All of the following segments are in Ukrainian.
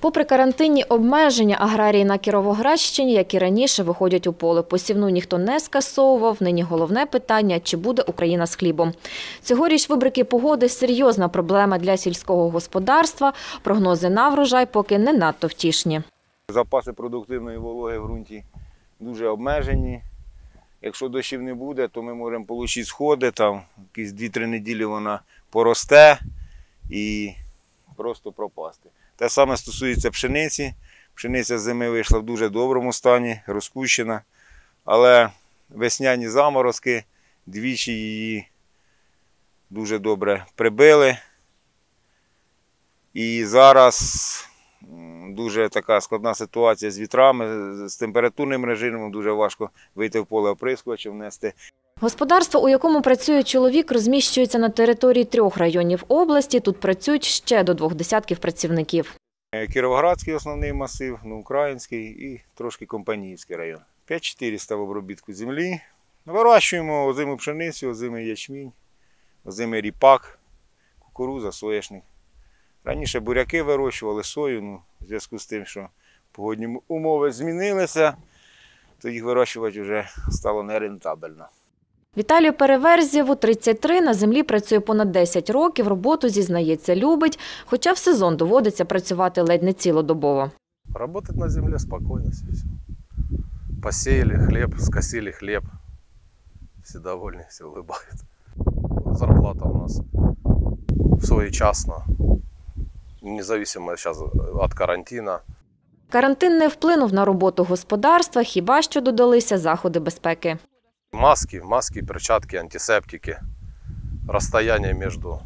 Попри карантинні обмеження, аграрії на Кіровоградщині, як і раніше, виходять у поле. Посівну ніхто не скасовував. Нині головне питання – чи буде Україна з хлібом. Цьогоріч вибрики погоди – серйозна проблема для сільського господарства. Прогнози на врожай поки не надто втішні. Запаси продуктивної вологи в ґрунті дуже обмежені. Якщо дощів не буде, то ми можемо отримати сходи, там якісь 2-3 неділі вона поросте і просто пропасти. Те саме стосується пшениці. Пшениця зими вийшла в дуже доброму стані, розкущена. Але весняні заморозки двічі її дуже добре прибили. І зараз дуже така складна ситуація з вітрами, з- з температурним режимом. Дуже важко вийти в поле оприскувача, внести. Господарство, у якому працює чоловік, розміщується на території трьох районів області. Тут працюють ще до двох десятків працівників. Е, Кіровоградський основний масив, ну, український і трошки компаніївський район. 5400 в обробітку землі. Вирощуємо озиму пшеницю, озимий ячмінь, озимий ріпак, кукуруза, соняшник. Раніше буряки вирощували сою, ну, в зв'язку з тим, що погодні умови змінилися, то їх вирощувати вже стало нерентабельно. Віталію Переверзєву 33, на землі працює понад 10 років, роботу, зізнається, любить, хоча в сезон доводиться працювати ледь не цілодобово. Работать на все. все. Посеяли хлеб, скосили хлеб. Все довольны, все улыбаются. Зарплата у нас своечасно. Независимо сейчас от карантина. Карантин не вплинув на роботу господарства, хіба що додалися заходи безпеки. Маски, маски, перчатки, антисептики. Розстояние между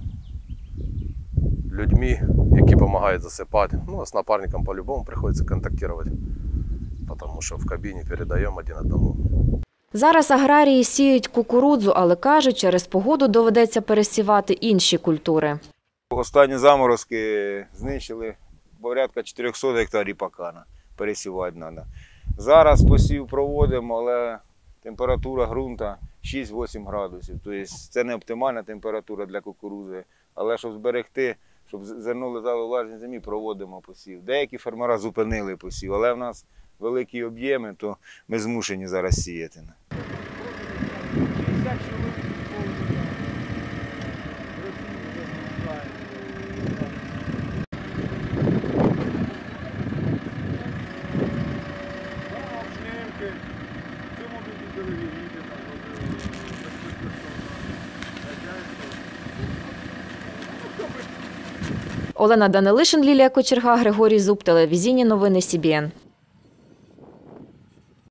людьми, які допомагають засипати. Ну, а з напарником по-любому приходиться контактувати. Потому що в кабіні передаємо один одному. Зараз аграрії сіють кукурудзу, але кажуть, через погоду доведеться пересівати інші культури. Останні заморозки знищили порядка 400 гектарів ріпакана. Пересівати треба. Зараз посів проводимо, але температура ґрунта 6-8 градусів. Тобто це не оптимальна температура для кукурузи. Але щоб зберегти, щоб зерно лежало в влажній землі, проводимо посів. Деякі фермера зупинили посів, але в нас великі об'єми, то ми змушені зараз сіяти. Олена Данилишин, Лілія Кочерга, Григорій Зуб, телевізійні новини СІБІН.